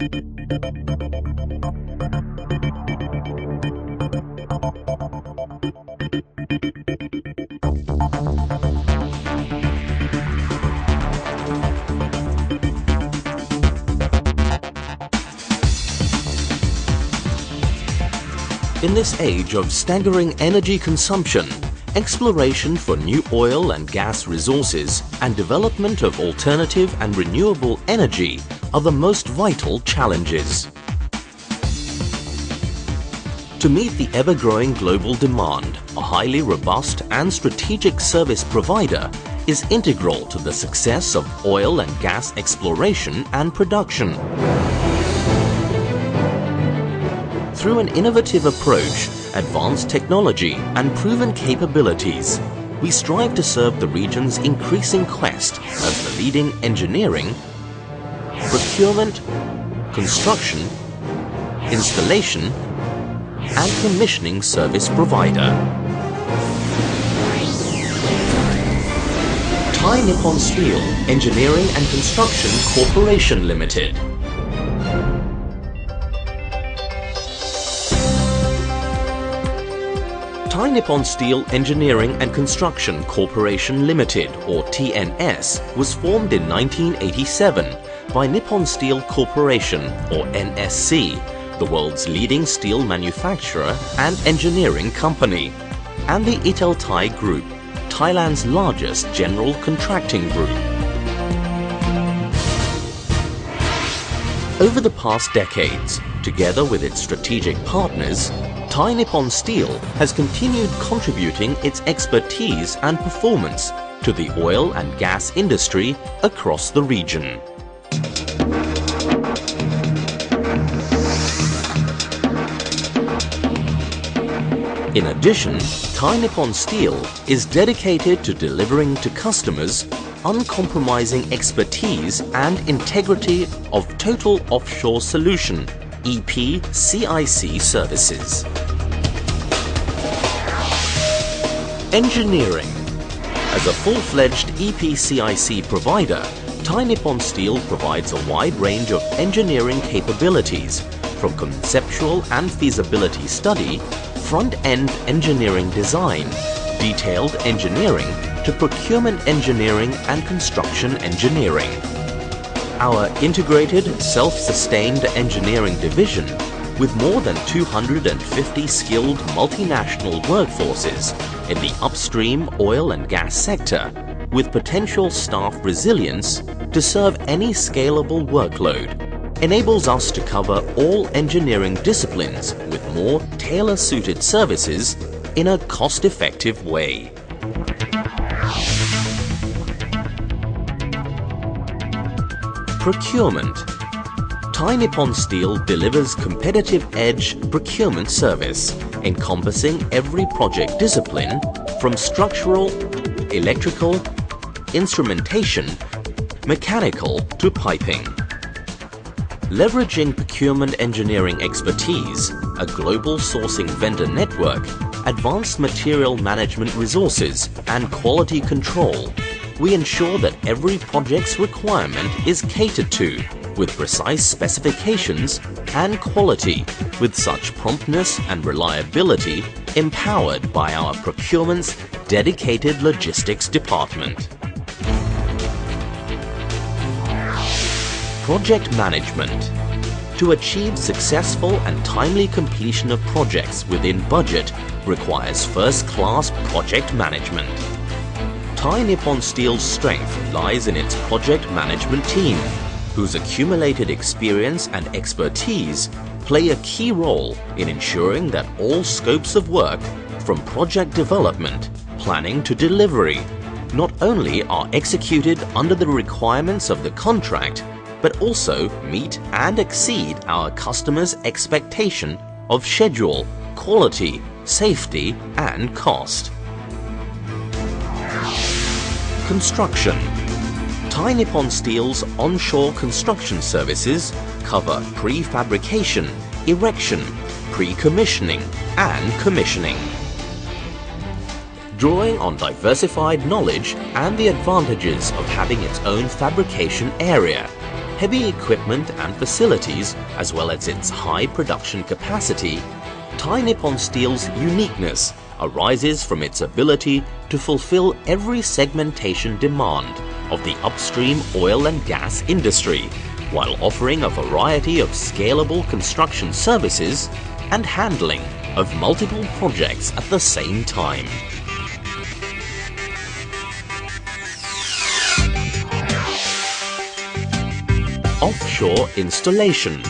In this age of staggering energy consumption, exploration for new oil and gas resources and development of alternative and renewable energy are the most vital challenges. To meet the ever-growing global demand, a highly robust and strategic service provider is integral to the success of oil and gas exploration and production. Through an innovative approach, advanced technology and proven capabilities, we strive to serve the region's increasing quest as the leading engineering, procurement, construction, installation and commissioning service provider. Thai Nippon Steel Engineering and Construction Corporation Limited Thai Nippon Steel Engineering and Construction Corporation Limited or TNS was formed in 1987 by Nippon Steel Corporation or NSC, the world's leading steel manufacturer and engineering company, and the Itel Italthai Group, Thailand's largest general contracting group. Over the past decades, together with its strategic partners, Thai Nippon Steel has continued contributing its expertise and performance to the oil and gas industry across the region. In addition, Thai Nippon Steel is dedicated to delivering to customers uncompromising expertise and integrity of Total Offshore Solution EPCIC services. Engineering As a full-fledged EPCIC provider, Thai Nippon Steel provides a wide range of engineering capabilities from conceptual and feasibility study, front-end engineering design, detailed engineering to procurement engineering and construction engineering. Our integrated, self-sustained engineering division with more than 250 skilled multinational workforces in the upstream oil and gas sector with potential staff resilience to serve any scalable workload enables us to cover all engineering disciplines with more tailor-suited services in a cost-effective way. Procurement Thai Nippon Steel delivers competitive edge procurement service encompassing every project discipline from structural, electrical, instrumentation, mechanical to piping. Leveraging procurement engineering expertise, a global sourcing vendor network, advanced material management resources and quality control we ensure that every project's requirement is catered to with precise specifications and quality with such promptness and reliability empowered by our procurement's dedicated logistics department. Project Management To achieve successful and timely completion of projects within budget requires first-class project management. Thai Nippon Steel's strength lies in its project management team, whose accumulated experience and expertise play a key role in ensuring that all scopes of work, from project development, planning to delivery, not only are executed under the requirements of the contract, but also meet and exceed our customers' expectation of schedule, quality, safety and cost. Construction Thai Nippon Steel's onshore construction services cover prefabrication, erection, pre-commissioning and commissioning. Drawing on diversified knowledge and the advantages of having its own fabrication area, heavy equipment and facilities, as well as its high production capacity, Thai Nippon Steel's uniqueness arises from its ability to fulfill every segmentation demand of the upstream oil and gas industry while offering a variety of scalable construction services and handling of multiple projects at the same time. Offshore installation.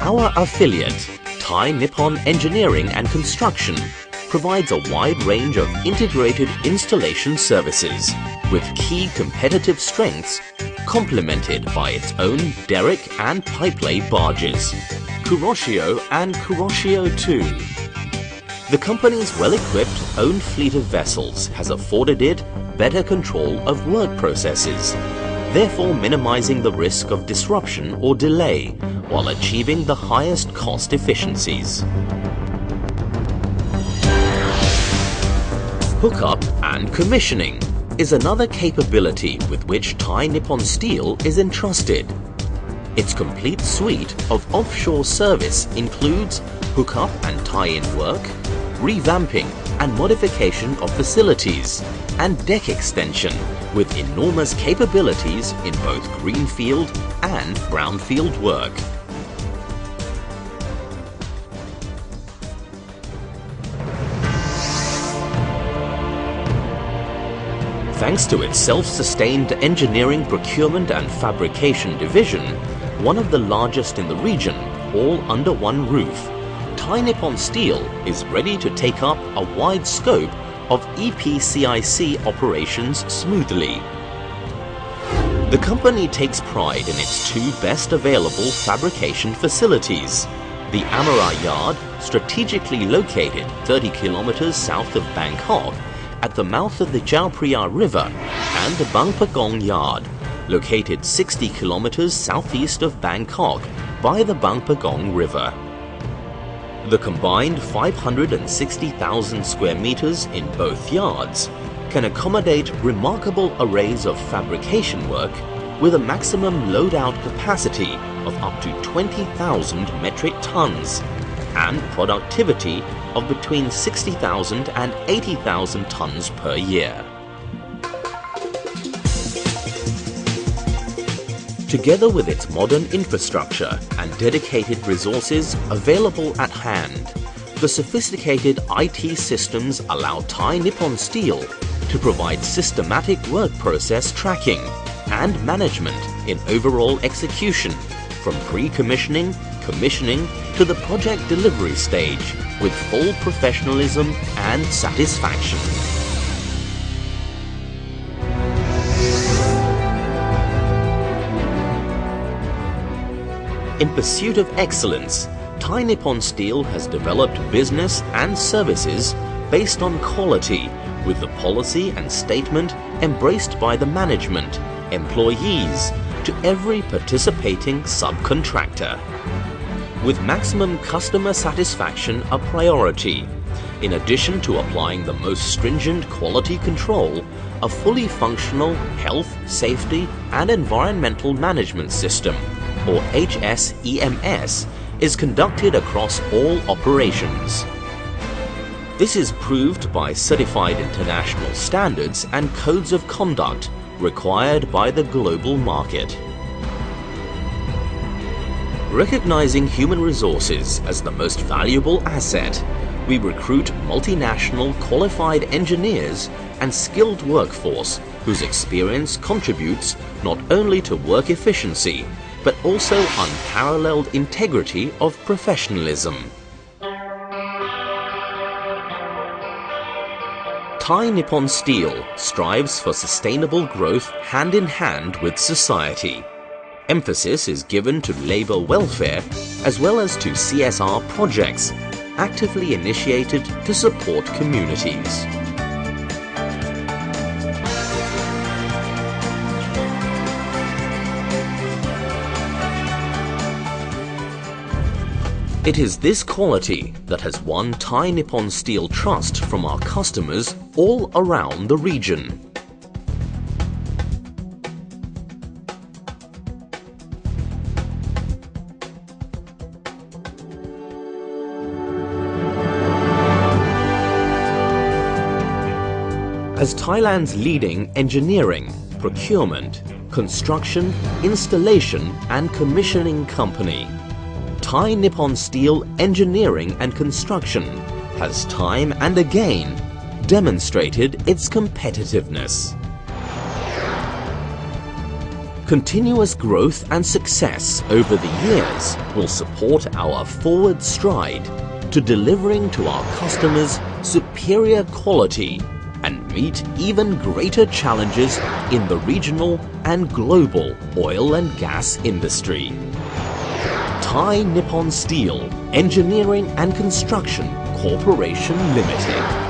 Our affiliate, Thai Nippon Engineering and Construction, provides a wide range of integrated installation services with key competitive strengths complemented by its own derrick and pipelay barges, Kuroshio and Kuroshio 2. The company's well-equipped own fleet of vessels has afforded it better control of work processes, therefore minimizing the risk of disruption or delay while achieving the highest cost efficiencies. Hookup and commissioning is another capability with which Thai Nippon Steel is entrusted. Its complete suite of offshore service includes hookup and tie-in work, revamping and modification of facilities, and deck extension with enormous capabilities in both greenfield and brownfield work. Thanks to its self-sustained engineering, procurement and fabrication division, one of the largest in the region, all under one roof, Thai Nippon Steel is ready to take up a wide scope of EPCIC operations smoothly. The company takes pride in its two best available fabrication facilities. The Amara Yard, strategically located 30 kilometers south of Bangkok, at the mouth of the Chao Phraya River and the Bang Pakong Yard, located 60 kilometers southeast of Bangkok by the Bang Pakong River. The combined 560,000 square meters in both yards can accommodate remarkable arrays of fabrication work with a maximum load-out capacity of up to 20,000 metric tons and productivity of between 60,000 and 80,000 tons per year. Together with its modern infrastructure and dedicated resources available at hand, the sophisticated IT systems allow Thai Nippon Steel to provide systematic work process tracking and management in overall execution from pre-commissioning, commissioning to the project delivery stage with full professionalism and satisfaction. In pursuit of excellence, Thai Nippon Steel has developed business and services based on quality with the policy and statement embraced by the management, employees, to every participating subcontractor with maximum customer satisfaction a priority. In addition to applying the most stringent quality control, a fully functional health, safety and environmental management system, or HSEMS, is conducted across all operations. This is proved by certified international standards and codes of conduct required by the global market. Recognizing human resources as the most valuable asset, we recruit multinational qualified engineers and skilled workforce whose experience contributes not only to work efficiency, but also unparalleled integrity of professionalism. Thai Nippon Steel strives for sustainable growth hand in hand with society. Emphasis is given to labour welfare as well as to CSR projects actively initiated to support communities. It is this quality that has won Thai Nippon Steel trust from our customers all around the region. As Thailand's leading engineering, procurement, construction, installation and commissioning company, Thai Nippon Steel Engineering and Construction has time and again demonstrated its competitiveness. Continuous growth and success over the years will support our forward stride to delivering to our customers superior quality and meet even greater challenges in the regional and global oil and gas industry. Thai Nippon Steel Engineering and Construction Corporation Limited